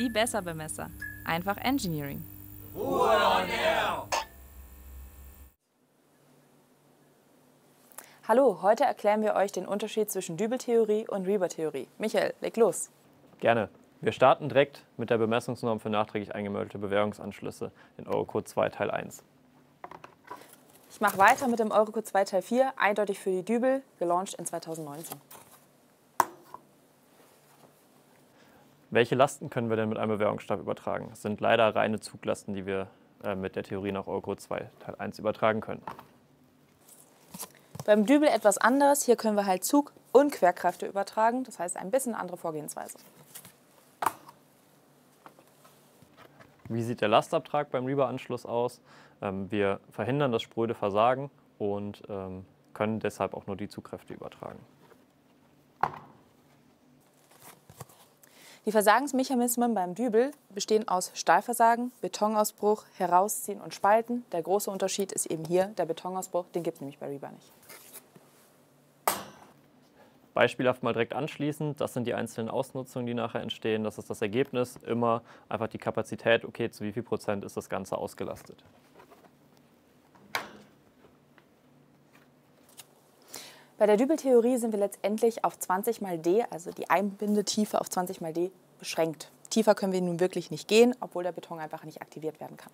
Die Besserbemesser. Einfach Engineering. Hallo, heute erklären wir euch den Unterschied zwischen Dübeltheorie und Reber-Theorie. Michael, leg los. Gerne. Wir starten direkt mit der Bemessungsnorm für nachträglich eingemeldete Bewährungsanschlüsse in Eurocode 2 Teil 1. Ich mache weiter mit dem Eurocode 2 Teil 4, eindeutig für die Dübel, gelauncht in 2019. Welche Lasten können wir denn mit einem Bewährungsstab übertragen? Das sind leider reine Zuglasten, die wir äh, mit der Theorie nach Eurocode 2 Teil 1 übertragen können. Beim Dübel etwas anders. Hier können wir halt Zug- und Querkräfte übertragen. Das heißt, ein bisschen andere Vorgehensweise. Wie sieht der Lastabtrag beim Reber-Anschluss aus? Ähm, wir verhindern das spröde Versagen und ähm, können deshalb auch nur die Zugkräfte übertragen. Die Versagensmechanismen beim Dübel bestehen aus Stahlversagen, Betonausbruch, Herausziehen und Spalten. Der große Unterschied ist eben hier der Betonausbruch, den gibt es nämlich bei Reber nicht. Beispielhaft mal direkt anschließend, das sind die einzelnen Ausnutzungen, die nachher entstehen. Das ist das Ergebnis, immer einfach die Kapazität, okay, zu wie viel Prozent ist das Ganze ausgelastet. Bei der Dübeltheorie sind wir letztendlich auf 20 mal d, also die Einbindetiefe auf 20 mal d, beschränkt. Tiefer können wir nun wirklich nicht gehen, obwohl der Beton einfach nicht aktiviert werden kann.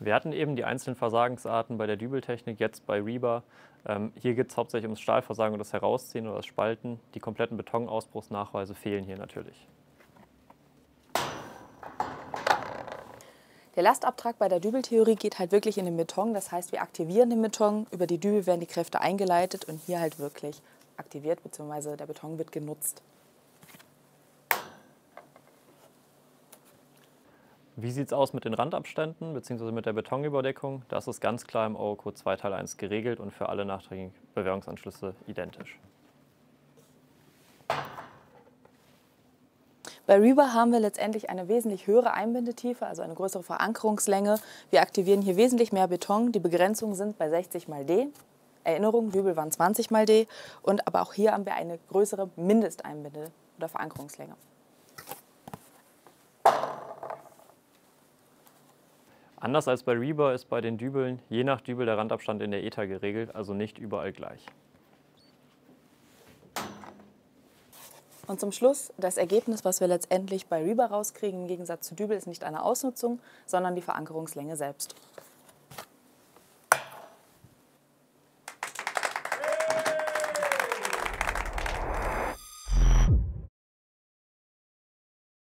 Wir hatten eben die einzelnen Versagensarten bei der Dübeltechnik, jetzt bei Rebar. Ähm, hier geht es hauptsächlich ums Stahlversagen und das Herausziehen oder das Spalten. Die kompletten Betonausbruchsnachweise fehlen hier natürlich. Der Lastabtrag bei der Dübeltheorie geht halt wirklich in den Beton. Das heißt, wir aktivieren den Beton, über die Dübel werden die Kräfte eingeleitet und hier halt wirklich aktiviert, beziehungsweise der Beton wird genutzt. Wie sieht es aus mit den Randabständen bzw. mit der Betonüberdeckung? Das ist ganz klar im Eurocode 2 Teil 1 geregelt und für alle nachträgigen Bewährungsanschlüsse identisch. Bei Rebar haben wir letztendlich eine wesentlich höhere Einbindetiefe, also eine größere Verankerungslänge. Wir aktivieren hier wesentlich mehr Beton. Die Begrenzungen sind bei 60 mal D. Erinnerung, Dübel waren 20 mal D. Und aber auch hier haben wir eine größere Mindesteinbinde- oder Verankerungslänge. Anders als bei Rebar ist bei den Dübeln je nach Dübel der Randabstand in der ETA geregelt, also nicht überall gleich. Und zum Schluss, das Ergebnis, was wir letztendlich bei Rebar rauskriegen, im Gegensatz zu Dübel, ist nicht eine Ausnutzung, sondern die Verankerungslänge selbst.